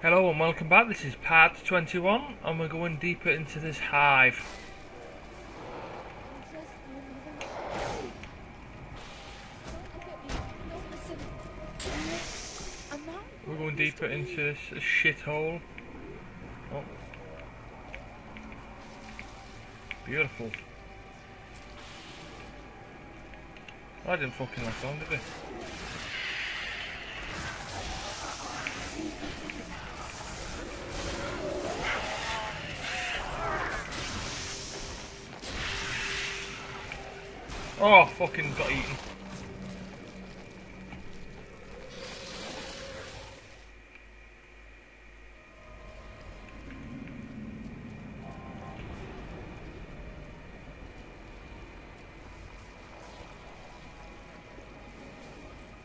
Hello and welcome back. This is part 21 and we're going deeper into this hive. We're going deeper into this shithole. Oh. Beautiful. I didn't fucking last long, did it? Oh, fucking got eaten.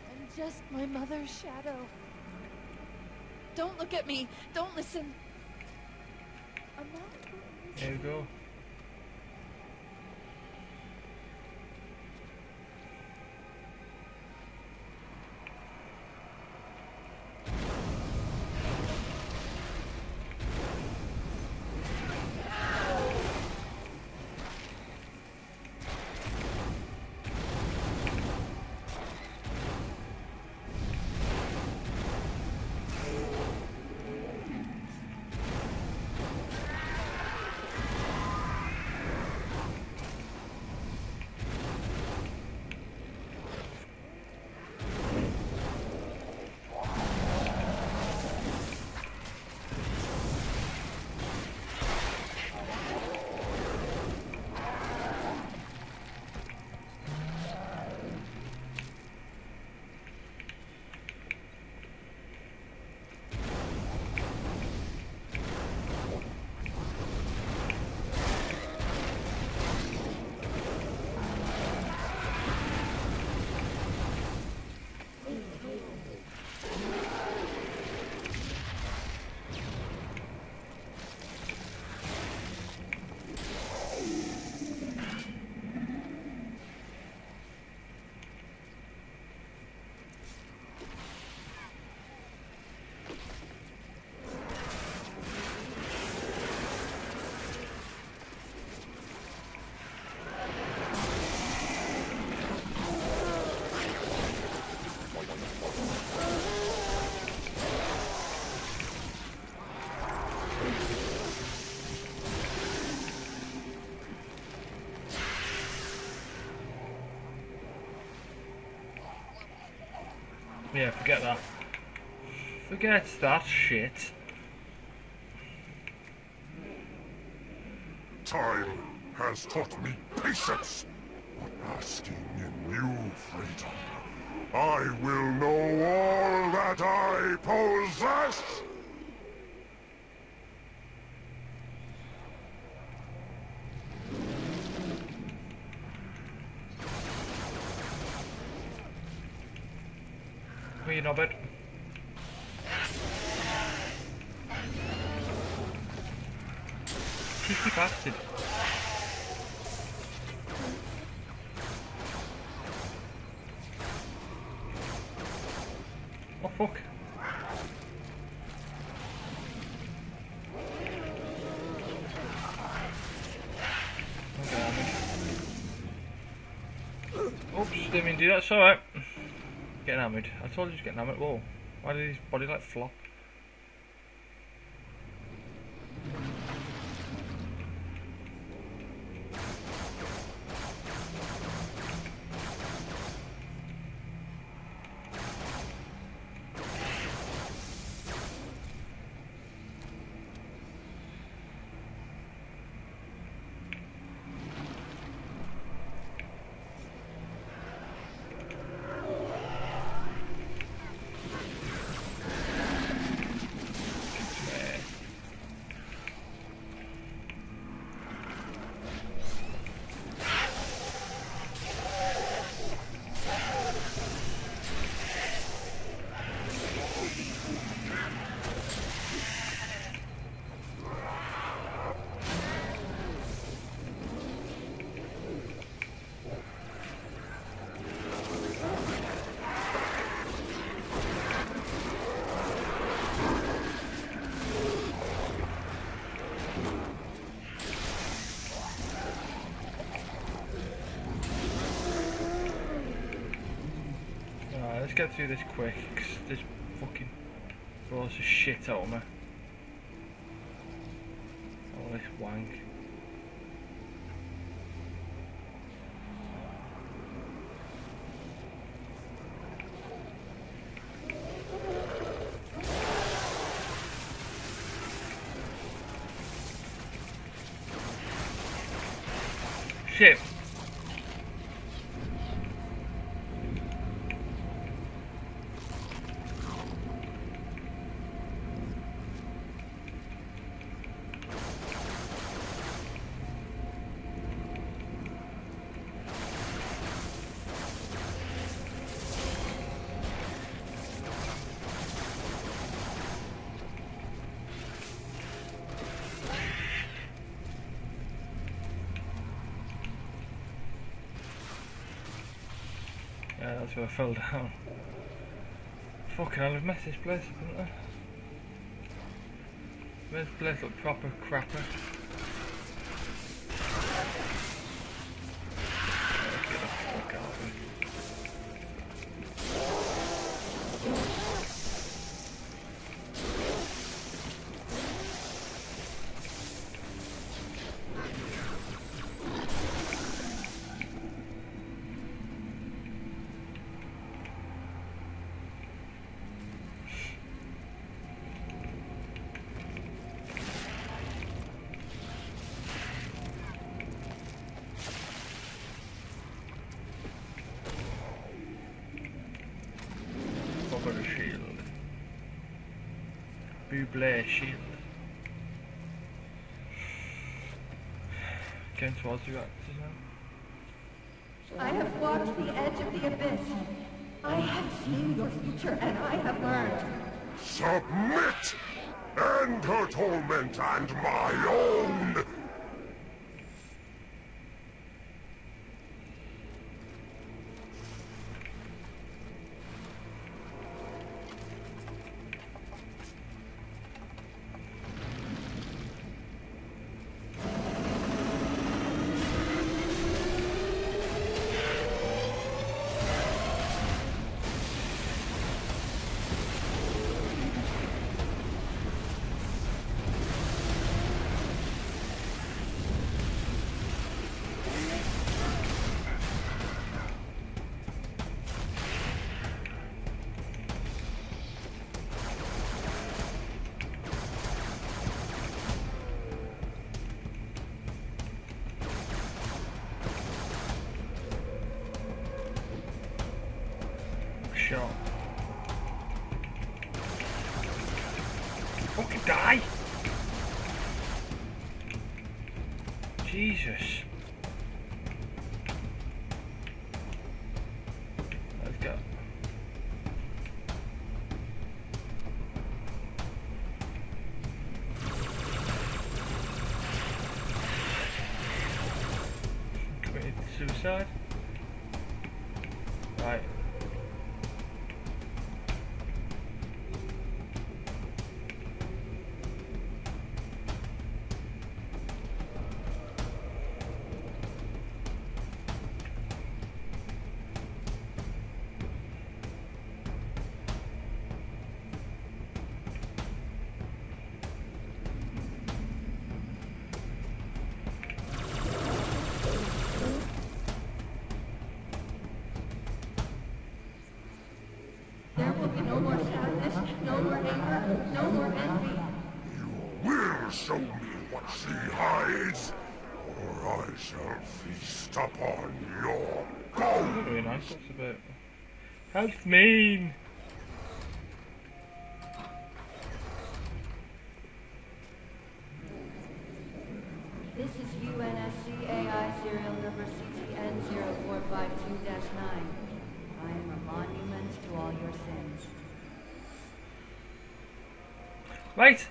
I'm just my mother's shadow. Don't look at me. Don't listen. I'm not. There you go. Yeah, forget that. Forget that shit. Time has taught me patience. Asking in new freedom, I will know all that I possess! Cheeky bastard. Oh fuck. Oops, didn't mean to do that, it's alright. Getting hammered. I told you to get hammered. Whoa. Why did his body like flop? Let's get through this quick, 'cause this fucking throws the shit out of me. All this wank. Shit. That's where I fell down. Fucking hell, I've messed this place up, haven't I? This place look proper crapper. Bubble shield. Bubble shield. Going towards you, axes. I have walked the edge of the abyss. I have seen your future and I have learned. Submit! End her torment and my own! Die! Jesus. Let's go. Committed suicide. Show me what she hides, or I shall feast upon your bones! Not very nice. What's about? Help me! This is UNSC AI serial number CTN 0452-9. I am a monument to all your sins. Right,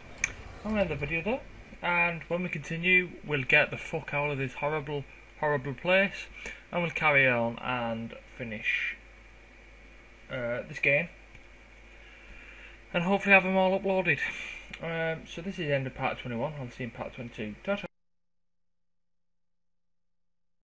I'm end the video there, and when we continue, we'll get the fuck out of this horrible, horrible place, and we'll carry on and finish uh, this game, and hopefully have them all uploaded. Um, so this is the end of part 21. I'll see you in part 22. Ta-ta.